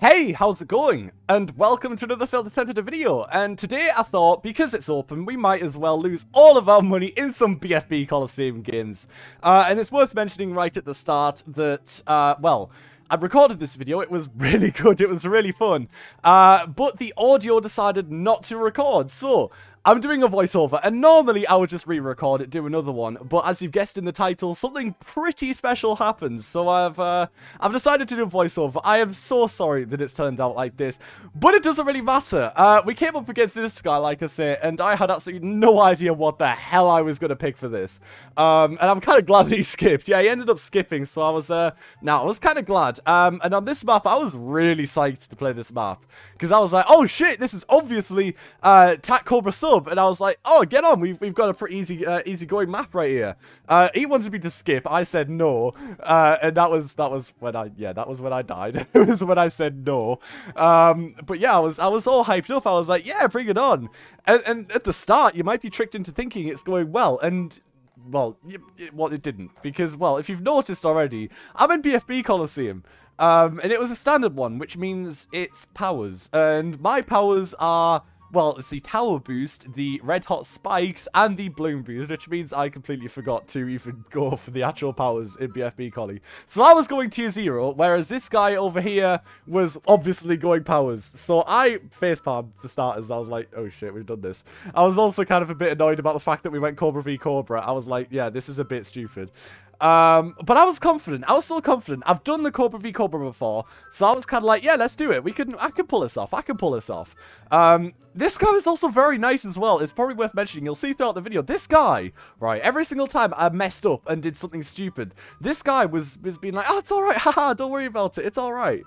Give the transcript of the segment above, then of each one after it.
Hey, how's it going? And welcome to another attempt at video. And today I thought, because it's open, we might as well lose all of our money in some BFB Coliseum games. Uh, and it's worth mentioning right at the start that, uh, well, I recorded this video, it was really good, it was really fun, uh, but the audio decided not to record, so I'm doing a voiceover, and normally I would just re-record it, do another one, but as you've guessed in the title, something pretty special happens, so I've, uh, I've decided to do a voiceover. I am so sorry that it's turned out like this, but it doesn't really matter. Uh, we came up against this guy, like I say, and I had absolutely no idea what the hell I was going to pick for this, um, and I'm kind of glad he skipped. Yeah, he ended up skipping, so I was, uh, now, I was kind of glad, um, and on this map, I was really psyched to play this map, because I was like, oh shit, this is obviously, uh, Tack Cobra Sub, sub, and I was like, oh, get on, we've, we've got a pretty easy uh, easy going map right here. Uh, he wanted me to skip, I said no, uh, and that was that was when I, yeah, that was when I died. it was when I said no. Um, but yeah, I was I was all hyped up, I was like, yeah, bring it on. And, and at the start, you might be tricked into thinking it's going well, and well, it, well, it didn't. Because, well, if you've noticed already, I'm in BFB Coliseum. Um, and it was a standard one, which means it's powers. And my powers are well, it's the tower boost, the red hot spikes, and the Bloon Boost, which means I completely forgot to even go for the actual powers in BFB Collie. So I was going tier 0, whereas this guy over here was obviously going powers. So I facepalmed for starters. I was like, oh shit, we've done this. I was also kind of a bit annoyed about the fact that we went Cobra v Cobra. I was like, yeah, this is a bit stupid. Um, but I was confident. I was still confident. I've done the Cobra v Cobra before, so I was kind of like, yeah, let's do it. We can, I can pull this off. I can pull this off. Um, this guy is also very nice as well. It's probably worth mentioning. You'll see throughout the video. This guy, right, every single time I messed up and did something stupid, this guy was, was being like, oh, it's all right. Haha, don't worry about it. It's all right.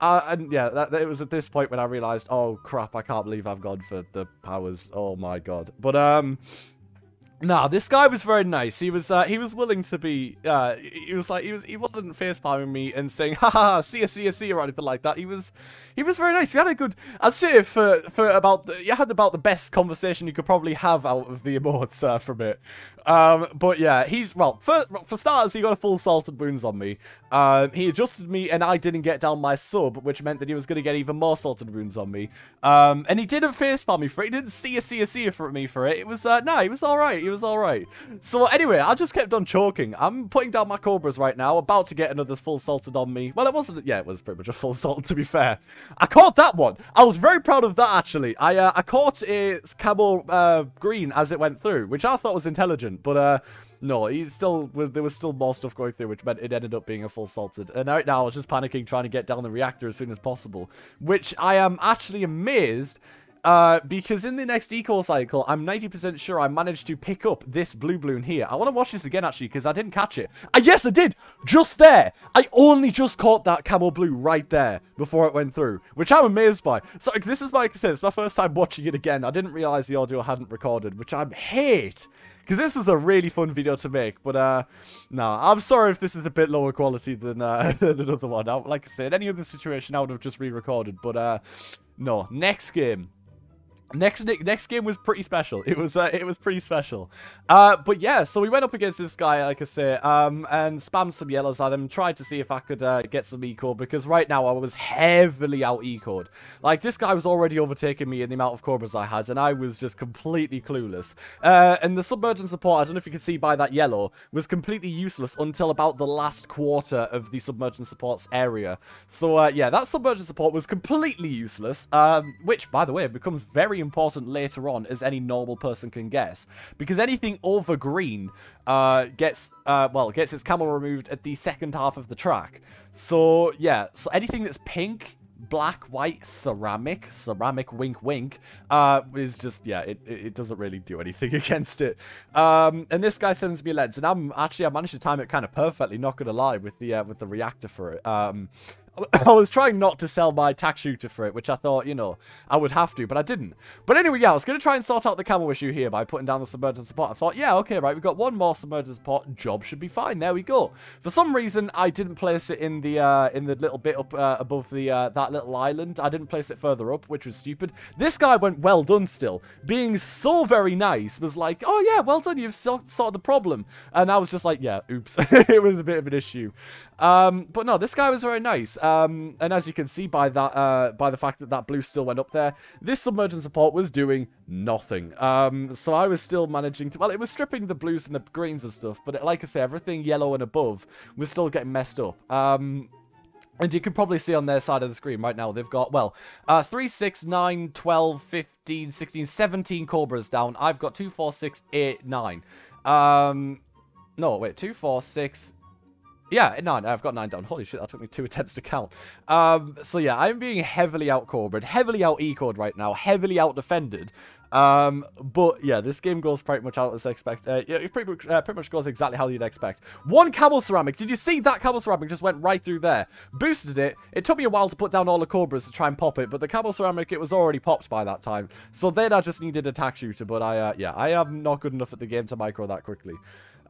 Uh, and yeah, that, that, it was at this point when I realized, oh crap, I can't believe I've gone for the powers. Oh my god. But, um, Nah, this guy was very nice. He was uh, he was willing to be. Uh, he was like he was he wasn't face palming me and saying ha ha see ya see ya see ya or anything like that. He was he was very nice. We had a good. I'd say for for about the, you had about the best conversation you could probably have out of the emotes uh, from it. Um, but yeah, he's well for for starters, he got a full salted wounds on me. Um, he adjusted me and I didn't get down my sub, which meant that he was going to get even more salted wounds on me. Um, and he didn't face palm me for it. He didn't see a see a see a for me for it. It was uh, no, he was all right. He was all right. So anyway, I just kept on choking. I'm putting down my cobras right now, about to get another full salted on me. Well, it wasn't. Yeah, it was pretty much a full salt to be fair. I caught that one. I was very proud of that actually. I uh, I caught its camo uh, green as it went through, which I thought was intelligent, but uh. No, he still was. There was still more stuff going through, which meant it ended up being a full salted. And right now, I was just panicking, trying to get down the reactor as soon as possible, which I am actually amazed uh, because in the next eco cycle, I'm 90% sure I managed to pick up this blue balloon here. I want to watch this again, actually, because I didn't catch it. Uh, yes, I did! Just there! I only just caught that camo blue right there before it went through, which I'm amazed by. So, like, this is, like I said, it's my first time watching it again. I didn't realize the audio hadn't recorded, which I hate. Because this was a really fun video to make, but, uh, no, I'm sorry if this is a bit lower quality than, uh, than another one. I, like I said, any other situation I would have just re-recorded, but, uh, no. Next game. Next next game was pretty special. It was uh, it was pretty special. Uh, but yeah, so we went up against this guy, like I say, um, and spammed some yellows at him. Tried to see if I could uh, get some eco because right now I was heavily out ecoed. Like this guy was already overtaking me in the amount of cobras I had, and I was just completely clueless. Uh, and the submergent support, I don't know if you can see by that yellow, was completely useless until about the last quarter of the submergent support's area. So uh, yeah, that submergent support was completely useless. Um, which, by the way, becomes very important later on as any normal person can guess. Because anything over green uh, gets, uh, well, gets its camo removed at the second half of the track. So, yeah, so anything that's pink black, white, ceramic, ceramic, wink, wink, uh, is just, yeah, it, it doesn't really do anything against it. Um, and this guy sends me a lens, and I'm, actually, I managed to time it kind of perfectly, not gonna lie, with the, uh, with the reactor for it. Um, I was trying not to sell my tack shooter for it, which I thought, you know, I would have to, but I didn't. But anyway, yeah, I was going to try and sort out the camo issue here by putting down the submergence support. I thought, yeah, okay, right, we've got one more submergent support. Job should be fine. There we go. For some reason, I didn't place it in the uh, in the little bit up uh, above the uh, that little island. I didn't place it further up, which was stupid. This guy went well done still. Being so very nice, was like, oh yeah, well done, you've sorted the problem. And I was just like, yeah, oops. it was a bit of an issue. Um, but no, this guy was very nice. Um, and as you can see by that, uh, by the fact that that blue still went up there, this submergent support was doing nothing. Um, so I was still managing to, well, it was stripping the blues and the greens of stuff, but it, like I say, everything yellow and above was still getting messed up. Um, and you can probably see on their side of the screen right now, they've got, well, uh, 3, 6, 9, 12, 15, 16, 17 Cobras down. I've got 2, 4, 6, 8, 9. Um, no, wait, 2, 4, 6, yeah, nine. I've got nine down. Holy shit, that took me two attempts to count. Um, so yeah, I'm being heavily out corbred, heavily out ecoed right now, heavily out defended. Um, but yeah, this game goes pretty much out as expect. Uh, it pretty much, uh, pretty much goes exactly how you'd expect. One camo ceramic. Did you see that camo ceramic just went right through there? Boosted it. It took me a while to put down all the cobras to try and pop it, but the camo ceramic it was already popped by that time. So then I just needed a tack shooter. But I, uh, yeah, I am not good enough at the game to micro that quickly.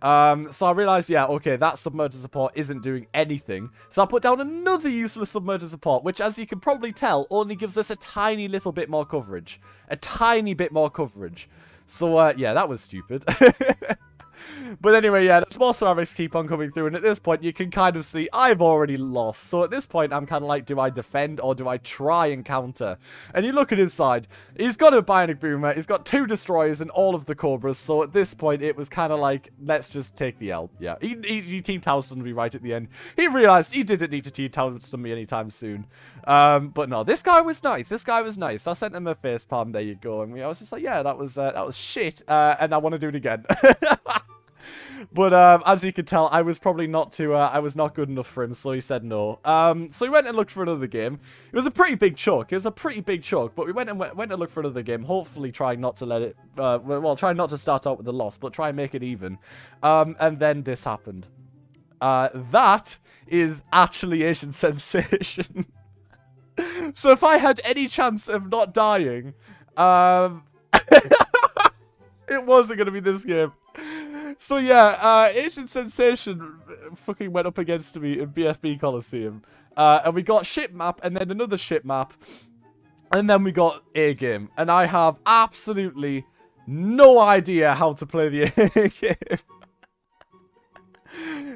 Um, so I realized, yeah, okay, that submerger support isn't doing anything. So I put down another useless submerger support, which, as you can probably tell, only gives us a tiny little bit more coverage. A tiny bit more coverage. So, uh, yeah, that was stupid. but anyway, yeah, the small ceramics keep on coming through, and at this point, you can kind of see I've already lost. So at this point, I'm kind of like, do I defend or do I try and counter? And you look at his side, he's got a Bionic Boomer, he's got two Destroyers and all of the Cobras, so at this point, it was kind of like, let's just take the L. Yeah, he, he, he Team Towson me right at the end. He realized he didn't need to Team Towson me anytime soon. Um, but no, this guy was nice. This guy was nice. I sent him a face palm. There you go. And I was just like, yeah, that was uh, that was shit. Uh, and I want to do it again. but um, as you can tell, I was probably not too, uh, I was not good enough for him, so he said no. Um, so we went and looked for another game. It was a pretty big chunk. It was a pretty big chunk, but we went and went, went and looked for another game, hopefully trying not to let it, uh, well, trying not to start out with a loss, but try and make it even. Um, and then this happened. Uh, that is actually Asian sensation. so if I had any chance of not dying, um, it wasn't going to be this game. So yeah, uh, Asian Sensation fucking went up against me in BFB Coliseum. Uh, and we got ship map and then another ship map. And then we got A game. And I have absolutely no idea how to play the A game.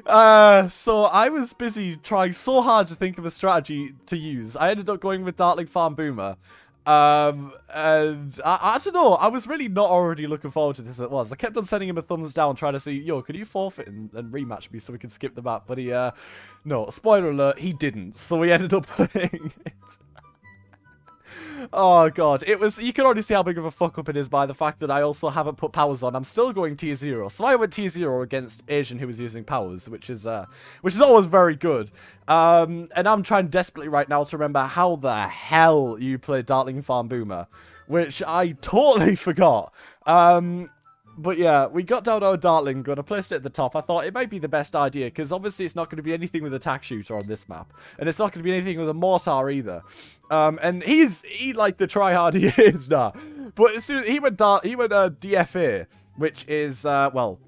Uh, so I was busy trying so hard to think of a strategy to use. I ended up going with Dartling Farm Boomer. Um, and I, I don't know, I was really not already looking forward to this as it was. I kept on sending him a thumbs down, trying to see, yo, could you forfeit and, and rematch me so we can skip the map? But he, uh, no, spoiler alert, he didn't. So we ended up playing it. Oh god, it was, you can already see how big of a fuck up it is by the fact that I also haven't put powers on. I'm still going T zero, So I went T zero against Asian who was using powers, which is, uh, which is always very good. Um, and I'm trying desperately right now to remember how the hell you play Dartling Farm Boomer, which I totally forgot. Um, but yeah, we got down our Dartling gun. I placed it at the top. I thought it might be the best idea because obviously it's not going to be anything with a tack shooter on this map. And it's not going to be anything with a mortar either. Um, and he's, he like the tryhard he is now. But as soon as he went, Dart, he went uh, DFA, which is, uh, well,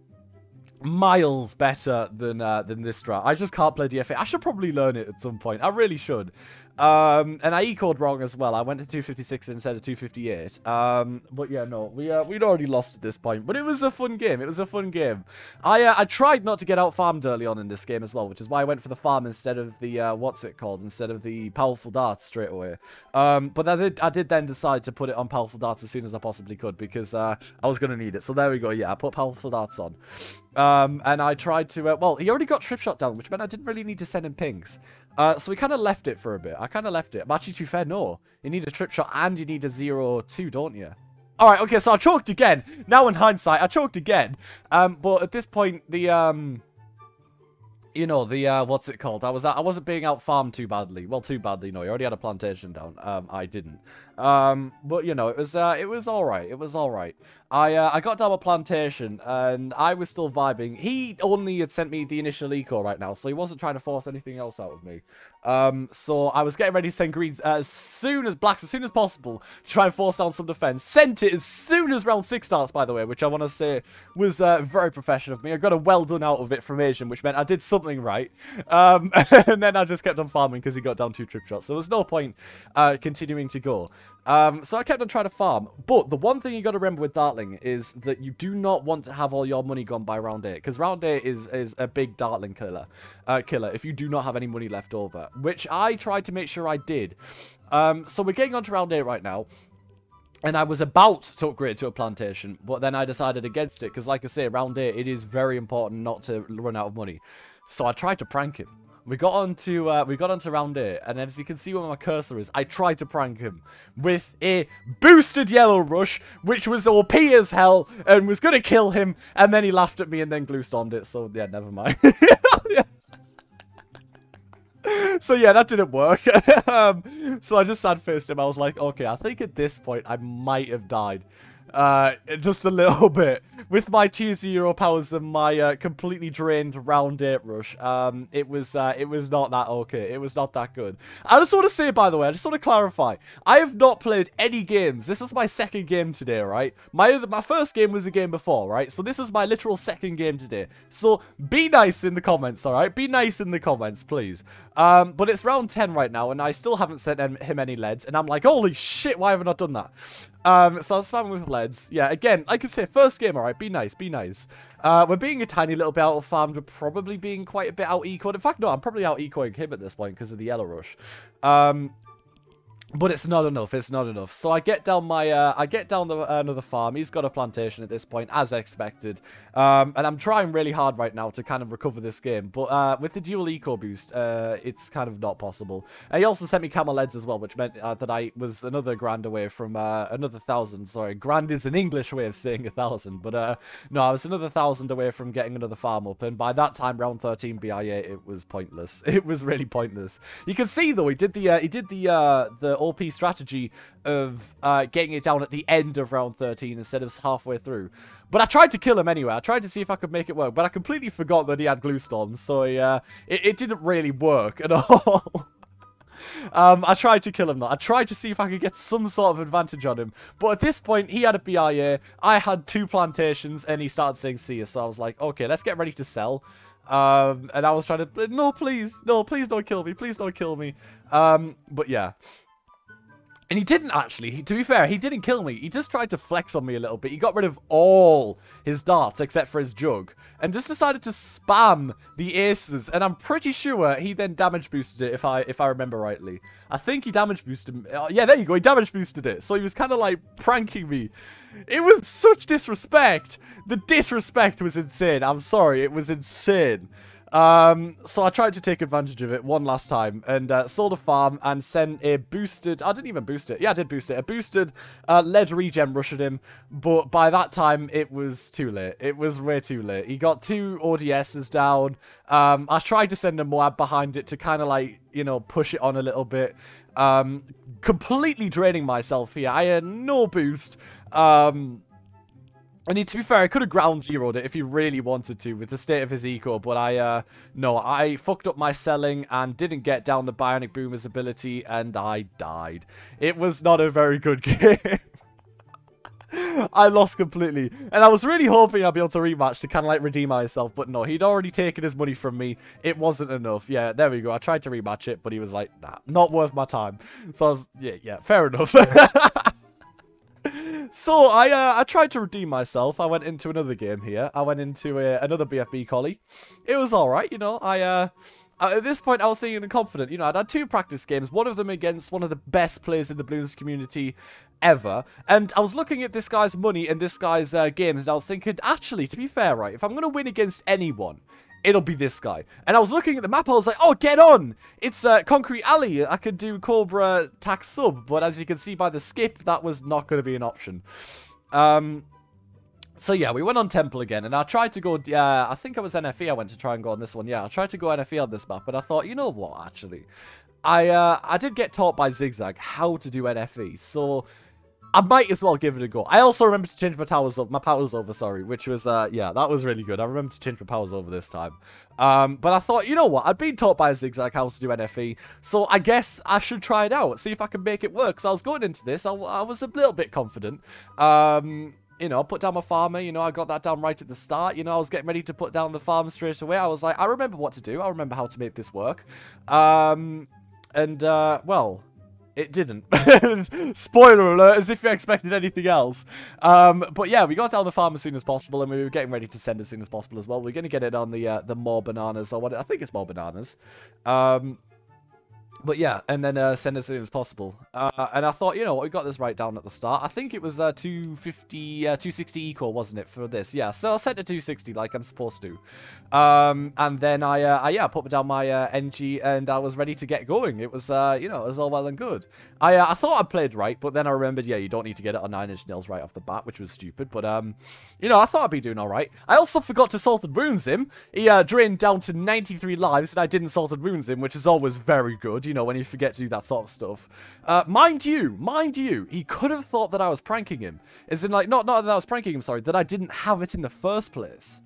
miles better than uh, than this strat. I just can't play DFA. I should probably learn it at some point. I really should. Um, and I ecoed wrong as well. I went to 256 instead of 258. Um, but yeah, no, we uh, we'd already lost at this point. But it was a fun game. It was a fun game. I uh, I tried not to get out farmed early on in this game as well, which is why I went for the farm instead of the uh, what's it called instead of the powerful darts straight away. Um, but I did I did then decide to put it on powerful darts as soon as I possibly could because uh, I was gonna need it. So there we go. Yeah, I put powerful darts on. Um, and I tried to, uh, well, he already got trip shot down, which meant I didn't really need to send him pings. Uh, so we kind of left it for a bit. I kind of left it. Actually, to be fair, no. You need a trip shot and you need a 0-2, don't you? Alright, okay, so I choked again. Now in hindsight, I choked again. Um, but at this point, the, um... You know, the, uh, what's it called? I was I wasn't being out farmed too badly. Well, too badly, no. You already had a plantation down. Um, I didn't. Um, but, you know, it was, uh, it was alright. It was alright. I, uh, I got down a plantation, and I was still vibing. He only had sent me the initial eco right now, so he wasn't trying to force anything else out of me. Um, so I was getting ready to send greens uh, as soon as blacks, as soon as possible, to try and force down some defense. Sent it as soon as round six starts, by the way, which I want to say was uh, very professional of me. I got a well done out of it from Asian, which meant I did something right. Um, and then I just kept on farming because he got down two trip shots. So there was no point uh, continuing to go. Um, so I kept on trying to farm. But the one thing you got to remember with Dartling is that you do not want to have all your money gone by round 8. Because round 8 is, is a big Dartling killer, uh, killer if you do not have any money left over. Which I tried to make sure I did. Um, so we're getting on to round 8 right now. And I was about to upgrade to a plantation, but then I decided against it, because like I say, round 8, it is very important not to run out of money. So I tried to prank him. We got onto uh, we got onto round eight, and as you can see where my cursor is, I tried to prank him with a boosted yellow rush, which was OP as hell and was gonna kill him, and then he laughed at me and then glue stormed it. So yeah, never mind. So yeah, that didn't work. um, so I just sad faced him. I was like, okay, I think at this point I might have died uh, just a little bit. With my T0 powers and my uh, completely drained round 8 rush, um, it was uh, it was not that okay. It was not that good. I just want to say, by the way, I just want to clarify. I have not played any games. This is my second game today, right? My, my first game was a game before, right? So this is my literal second game today. So be nice in the comments, alright? Be nice in the comments, please. Um, but it's round 10 right now, and I still haven't sent him any leads, and I'm like, holy shit, why haven't I done that? Um, so I was spamming with leads. Yeah, again, like I say, first game, alright, be nice, be nice. Uh, we're being a tiny little bit out farmed, we're probably being quite a bit out ecoed. In fact, no, I'm probably out ecoing him at this point because of the yellow rush. Um, but it's not enough. It's not enough. So I get down my, uh, I get down the, uh, another farm. He's got a plantation at this point, as expected. Um, and I'm trying really hard right now to kind of recover this game. But uh, with the dual eco boost, uh, it's kind of not possible. And he also sent me camo leads as well, which meant uh, that I was another grand away from uh, another thousand. Sorry, grand is an English way of saying a thousand. But uh, no, I was another thousand away from getting another farm up. And by that time, round 13 BIA, it was pointless. It was really pointless. You can see though, he did the, he did the, uh, the OP strategy of uh, getting it down at the end of round 13 instead of halfway through. But I tried to kill him anyway. I tried to see if I could make it work, but I completely forgot that he had glue storms, so uh, it, it didn't really work at all. Um, I tried to kill him though. I tried to see if I could get some sort of advantage on him. But at this point, he had a BIA. I had two plantations and he started saying see you. So I was like, okay, let's get ready to sell. Um, and I was trying to, no, please, no, please don't kill me. Please don't kill me. Um, but yeah. And he didn't actually. To be fair, he didn't kill me. He just tried to flex on me a little bit. He got rid of all his darts except for his jug. And just decided to spam the aces. And I'm pretty sure he then damage boosted it if I if I remember rightly. I think he damage boosted uh, yeah, there you go. He damage boosted it. So he was kind of like pranking me. It was such disrespect. The disrespect was insane. I'm sorry. It was insane. Um, so I tried to take advantage of it one last time and uh, sold a farm and sent a boosted, I didn't even boost it. Yeah, I did boost it. A boosted uh, lead regen rush at him, but by that time it was too late. It was way too late. He got two ODSs down. Um, I tried to send a Moab behind it to kind of like, you know, push it on a little bit. Um, completely draining myself here. I had no boost. Um, I mean, to be fair, I could have ground zeroed it if he really wanted to with the state of his eco, but I, uh, no, I fucked up my selling and didn't get down the Bionic Boomer's ability, and I died. It was not a very good game. I lost completely. And I was really hoping I'd be able to rematch to kind of like redeem myself, but no, he'd already taken his money from me. It wasn't enough. Yeah, there we go. I tried to rematch it, but he was like, nah, not worth my time. So I was, yeah, yeah, fair enough. so I uh, I tried to redeem myself. I went into another game here. I went into a, another BFB collie. It was all right, you know. I uh, at this point, I was thinking confident. You know, I'd had two practice games, one of them against one of the best players in the Bloons community ever. And I was looking at this guy's money and this guy's uh, games, and I was thinking, actually, to be fair, right, if I'm going to win against anyone, it'll be this guy. And I was looking at the map, I was like, oh, get on! It's uh, Concrete Alley. I could do Cobra Tax Sub, but as you can see by the skip, that was not going to be an option. Um, so yeah, we went on Temple again, and I tried to go, uh, I think I was NFE I went to try and go on this one. Yeah, I tried to go NFE on this map, but I thought, you know what, actually? I, uh, I did get taught by Zigzag how to do NFE, so I might as well give it a go. I also remember to change my towers over, my powers over, sorry, which was, uh, yeah, that was really good. I remember to change my powers over this time. Um, but I thought, you know what, I'd been taught by Zigzag how to do NFE, so I guess I should try it out, see if I can make it work. So I was going into this, I, I was a little bit confident. Um, you know, I put down my farmer, you know, I got that down right at the start, you know, I was getting ready to put down the farm straight away. I was like, I remember what to do, I remember how to make this work. Um, and, uh, well, it didn't. Spoiler alert, as if you expected anything else. Um, but yeah, we got down the farm as soon as possible, and we were getting ready to send as soon as possible as well. We're going to get it on the uh, the more bananas, or what? I think it's more bananas. Um, but yeah, and then uh, send as soon as possible. Uh, and I thought, you know what, we got this right down at the start. I think it was uh, 250, uh, 260 equal, wasn't it, for this? Yeah, so I set to 260 like I'm supposed to. Um, and then I, uh, I, yeah, put down my uh, NG and I was ready to get going. It was, uh, you know, it was all well and good. I, I thought I played right, but then I remembered, yeah, you don't need to get it on 9-inch nails right off the bat, which was stupid. But, um, you know, I thought I'd be doing all right. I also forgot to Salted Wounds him. He drained down to 93 lives, and I didn't Salted Wounds him, which is always very good, you know, when you forget to do that sort of stuff. Uh, mind you, mind you, he could have thought that I was pranking him. As in, like, not, not that I was pranking him, sorry, that I didn't have it in the first place.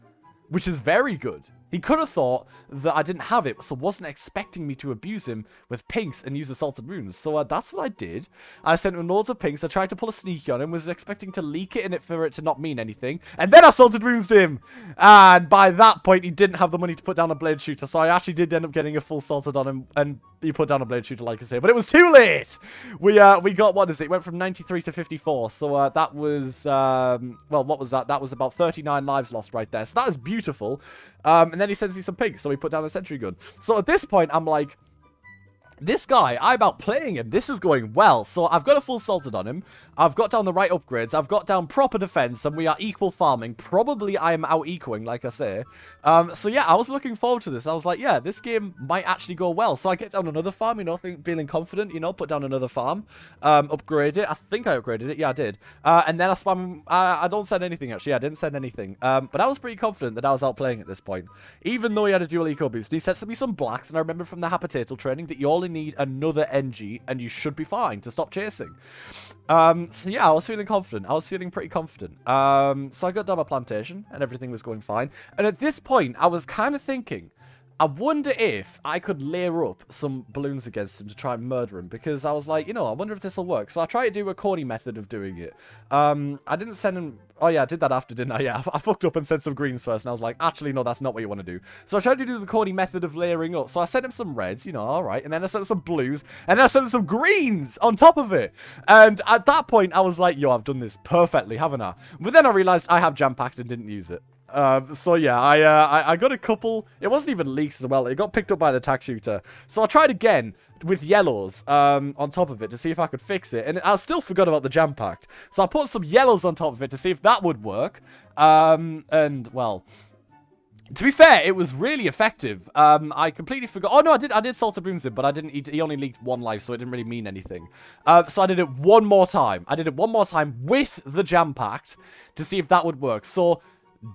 Which is very good. He could have thought that I didn't have it, so wasn't expecting me to abuse him with pinks and use assaulted runes. So uh, that's what I did. I sent him loads of pinks. I tried to pull a sneaky on him, was expecting to leak it in it for it to not mean anything. And then I assaulted runes to him. And by that point, he didn't have the money to put down a blade shooter. So I actually did end up getting a full salted on him. And he put down a blade shooter, like I say. But it was too late. We uh we got, what is it? It went from 93 to 54. So uh, that was, um, well, what was that? That was about 39 lives lost right there. So that is beautiful. Um, and then he sends me some pigs, so we put down a sentry gun. So at this point, I'm like, this guy, I'm outplaying him. This is going well. So I've got a full salted on him. I've got down the right upgrades. I've got down proper defense, and we are equal farming. Probably I am out-equaling, like I say. Um, so yeah, I was looking forward to this. I was like, yeah, this game might actually go well. So I get down another farm, you know, think, feeling confident, you know, put down another farm, um, upgrade it. I think I upgraded it. Yeah, I did. Uh, and then I spam. I, I don't send anything, actually. I didn't send anything. Um, but I was pretty confident that I was outplaying at this point. Even though he had a dual eco boost. He sets me some blacks, and I remember from the Habitatal training that you only need another NG, and you should be fine to stop chasing. Um, so yeah, I was feeling confident. I was feeling pretty confident. Um, so I got down my plantation and everything was going fine. And at this point, I was kind of thinking, I wonder if I could layer up some balloons against him to try and murder him. Because I was like, you know, I wonder if this will work. So I tried to do a corny method of doing it. Um, I didn't send him... Oh, yeah, I did that after, didn't I? Yeah, I fucked up and sent some greens first. And I was like, actually, no, that's not what you want to do. So I tried to do the corny method of layering up. So I sent him some reds, you know, all right. And then I sent him some blues. And then I sent him some greens on top of it. And at that point, I was like, yo, I've done this perfectly, haven't I? But then I realized I have jam packs and didn't use it. Um, so yeah, I, uh, I, I got a couple. It wasn't even leaks as well. It got picked up by the tack shooter. So I tried again with yellows um, on top of it to see if I could fix it. And I still forgot about the jam packed. So I put some yellows on top of it to see if that would work. Um, and well, to be fair, it was really effective. Um, I completely forgot. Oh no, I did. I did salted blooms in, but I didn't. He, he only leaked one life, so it didn't really mean anything. Uh, so I did it one more time. I did it one more time with the jam packed to see if that would work. So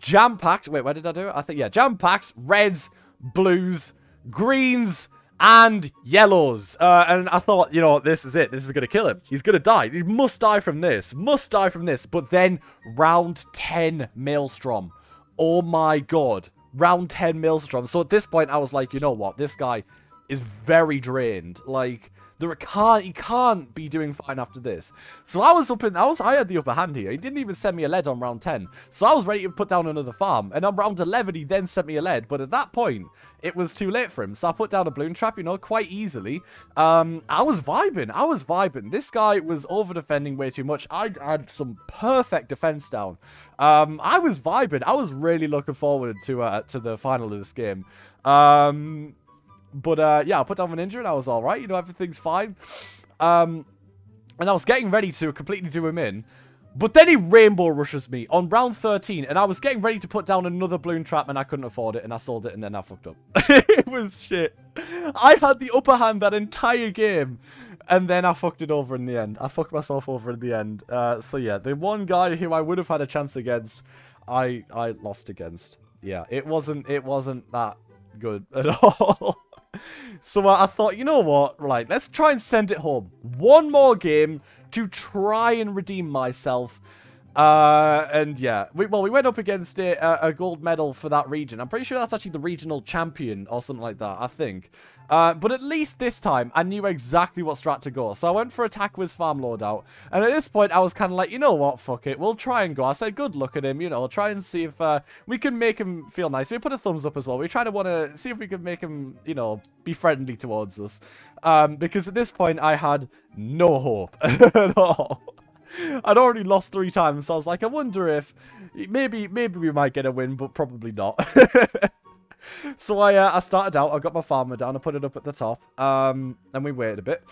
jam-packed. Wait, where did I do it? I think, yeah, jam-packed, reds, blues, greens, and yellows. Uh, and I thought, you know, this is it. This is going to kill him. He's going to die. He must die from this. Must die from this. But then, round 10 Maelstrom. Oh my god. Round 10 Maelstrom. So at this point, I was like, you know what? This guy is very drained. Like, there can't he can't be doing fine after this. So I was up in I was I had the upper hand here. He didn't even send me a lead on round 10. So I was ready to put down another farm. And on round 11 he then sent me a lead. But at that point, it was too late for him. So I put down a balloon trap, you know, quite easily. Um I was vibing. I was vibing. This guy was over defending way too much. I had some perfect defense down. Um I was vibing. I was really looking forward to uh to the final of this game. Um but uh, yeah, I put down an injury and I was all right. You know, everything's fine. Um, and I was getting ready to completely do him in. But then he rainbow rushes me on round 13, and I was getting ready to put down another balloon trap, and I couldn't afford it, and I sold it, and then I fucked up. it was shit. I had the upper hand that entire game, and then I fucked it over in the end. I fucked myself over in the end. Uh, so yeah, the one guy who I would have had a chance against, I I lost against. Yeah, it wasn't it wasn't that good at all so uh, I thought, you know what? Right, let's try and send it home. One more game. to try and redeem myself. Uh, and yeah, we, well, we went up against it, uh, a gold medal for that region. I'm pretty sure that's actually the regional champion or something like that, I think. Uh, but at least this time, I knew exactly what strat to go. So I went for attack with farm loadout. And at this point, I was kind of like, you know what, fuck it. We'll try and go. I said, good look at him, you know, try and see if uh, we can make him feel nice. We put a thumbs up as well. We try to want to see if we can make him, you know, be friendly towards us. Um, because at this point, I had no hope at all. I'd already lost three times, so I was like, I wonder if maybe maybe we might get a win, but probably not. so I uh, I started out, I got my farmer down, I put it up at the top, um, and we waited a bit.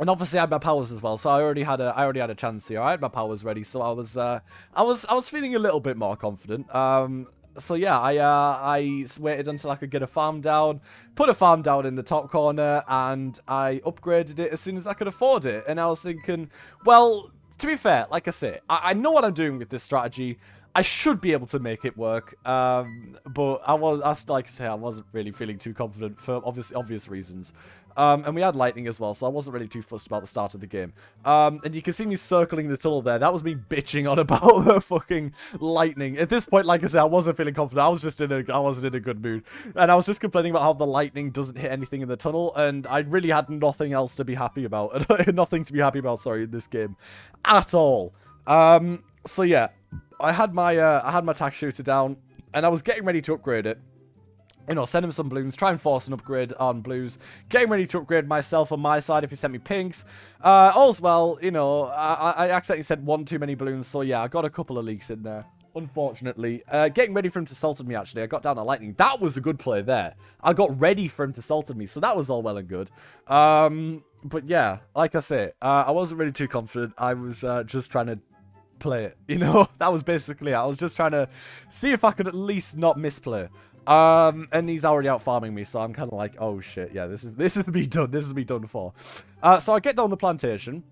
And obviously I had my powers as well, so I already had a I already had a chance here. I had my powers ready, so I was uh, I was I was feeling a little bit more confident. Um, so yeah, I uh, I waited until I could get a farm down, put a farm down in the top corner, and I upgraded it as soon as I could afford it. And I was thinking, well, to be fair, like I say, I, I know what I'm doing with this strategy. I should be able to make it work, um, but I was, I, like I say, I wasn't really feeling too confident for obvious obvious reasons. Um, and we had lightning as well, so I wasn't really too fussed about the start of the game. Um, and you can see me circling the tunnel there. That was me bitching on about the fucking lightning. At this point, like I said, I wasn't feeling confident. I was just in a, I wasn't in a good mood. And I was just complaining about how the lightning doesn't hit anything in the tunnel, and I really had nothing else to be happy about. nothing to be happy about, sorry, in this game. At all. Um, so yeah, I had my uh, I had my tack shooter down, and I was getting ready to upgrade it. You know, send him some balloons, try and force an upgrade on blues. Getting ready to upgrade myself on my side if he sent me pinks. Uh, all's well, you know, I, I accidentally sent one too many balloons, so yeah, I got a couple of leaks in there unfortunately. Uh, getting ready for him to Sultan me, actually. I got down a lightning. That was a good play there. I got ready for him to Sultan me, so that was all well and good. Um, but yeah, like I say, uh, I wasn't really too confident. I was uh, just trying to play it. You know, that was basically it. I was just trying to see if I could at least not misplay. Um, and he's already out farming me, so I'm kind of like, oh shit, yeah, this is this is me done. This is me done for. Uh, so I get down the plantation.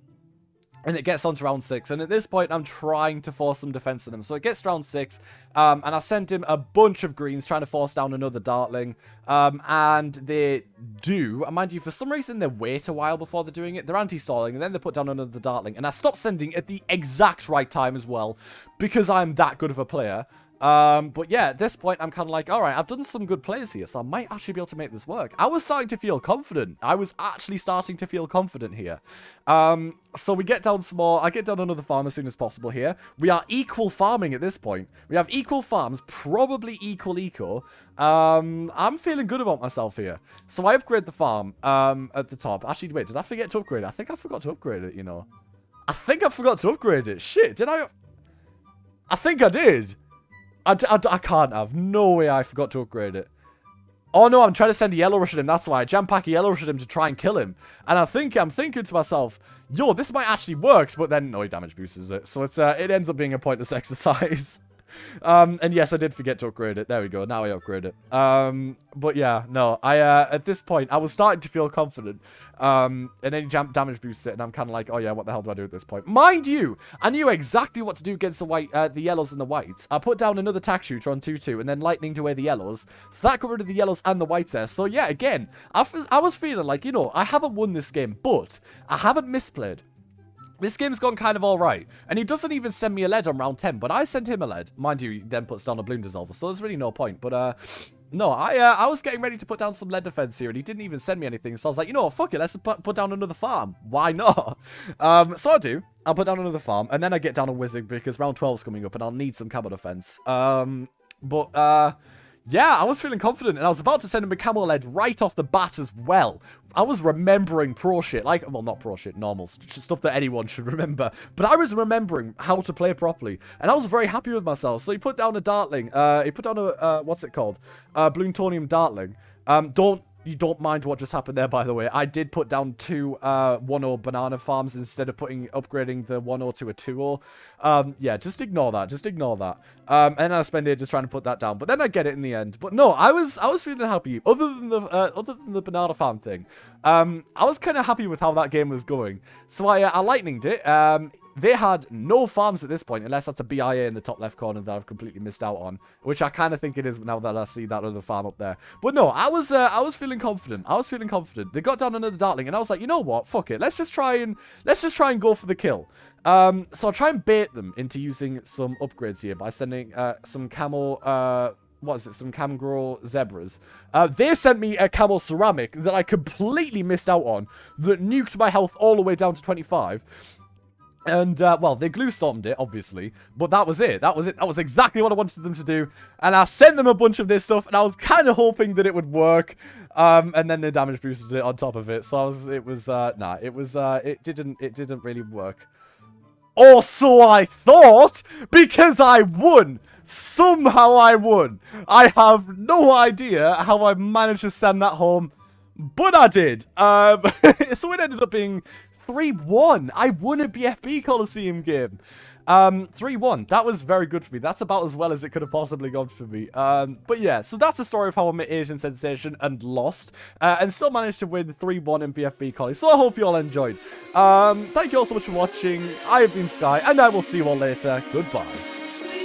And it gets on to round six. And at this point, I'm trying to force some defense on him. So it gets round six. Um, and I send him a bunch of greens trying to force down another Dartling. Um, and they do. And mind you, for some reason, they wait a while before they're doing it. They're anti-stalling. And then they put down another Dartling. And I stop sending at the exact right time as well. Because I'm that good of a player. Um, but yeah, at this point, I'm kind of like, all right, I've done some good plays here, so I might actually be able to make this work. I was starting to feel confident. I was actually starting to feel confident here. Um, so we get down some more. I get down another farm as soon as possible here. We are equal farming at this point. We have equal farms, probably equal eco. Um, I'm feeling good about myself here. So I upgrade the farm um, at the top. Actually, wait, did I forget to upgrade it? I think I forgot to upgrade it, you know. I think I forgot to upgrade it. Shit, did I? I think I did. I, I, I can't have. No way I forgot to upgrade it. Oh no, I'm trying to send a yellow rush at him. That's why. I jam pack a yellow rush at him to try and kill him. And I think I'm thinking to myself, yo, this might actually work. But then no, he damage boosts it. So it's uh, it ends up being a pointless exercise. Um, and yes, I did forget to upgrade it. There we go. Now I upgrade it. Um, but yeah, no, I, uh, at this point, I was starting to feel confident. Um, and jam damage boosts it, and I'm kind of like, oh yeah, what the hell do I do at this point? Mind you, I knew exactly what to do against the white, uh, the yellows and the whites. I put down another tack shooter on 2-2, and then lightning to away the yellows. So that got rid of the yellows and the whites there. So yeah, again, I I was feeling like, you know, I haven't won this game, but I haven't misplayed. This game's gone kind of alright. And he doesn't even send me a lead on round 10, but I sent him a lead. Mind you, he then puts down a Bloon Dissolver, so there's really no point. But, uh, no, I uh, I was getting ready to put down some lead defense here, and he didn't even send me anything. So I was like, you know what, fuck it, let's put, put down another farm. Why not? Um, so I do. I'll put down another farm, and then I get down a wizard because round 12 is coming up, and I'll need some camo defense. Um, but, uh... Yeah, I was feeling confident, and I was about to send him a camo lead right off the bat as well. I was remembering pro shit, like, well, not pro shit, normal, stuff that anyone should remember. But I was remembering how to play properly, and I was very happy with myself. So he put down a Dartling, uh, he put down a, uh, what's it called? Uh, Bloontonium Dartling. Um, don't you don't mind what just happened there, by the way. I did put down two uh, 1-0 banana farms instead of putting upgrading the 1-0 to a 2-0. Um, yeah, just ignore that. Just ignore that. Um, and I spend it just trying to put that down. But then I get it in the end. But no, I was I was feeling happy. Other than the uh, other than the banana farm thing, um, I was kind of happy with how that game was going. So I uh, I lightninged it. Um, they had no farms at this point, unless that's a BIA in the top left corner that I've completely missed out on, which I kind of think it is now that I see that other farm up there. But no, I was uh, I was feeling confident. I was feeling confident. They got down another Dartling, and I was like, you know what? Fuck it. Let's just try and let's just try and go for the kill. Um, so I'll try and bait them into using some upgrades here by sending uh, some camo. Uh, what is it? Some Camgrow zebras. Uh, they sent me a camo ceramic that I completely missed out on that nuked my health all the way down to 25. And, uh, well, they glue stormed it, obviously, but that was it. That was it. That was exactly what I wanted them to do. And I sent them a bunch of this stuff, and I was kind of hoping that it would work. Um, and then the damage boosted it on top of it. So I was, it was, uh, nah, it was, uh, it didn't, it didn't really work. Or so I thought, because I won. Somehow I won. I have no idea how I managed to send that home, but I did. Um, so it ended up being 3-1. I won a BFB Coliseum game. Um, 3-1. That was very good for me. That's about as well as it could have possibly gone for me. Um, but yeah, so that's the story of how I met Asian Sensation and lost. Uh, and still managed to win 3-1 in BFB Collie. So I hope you all enjoyed. Um, thank you all so much for watching. I have been Sky, and I will see you all later. Goodbye.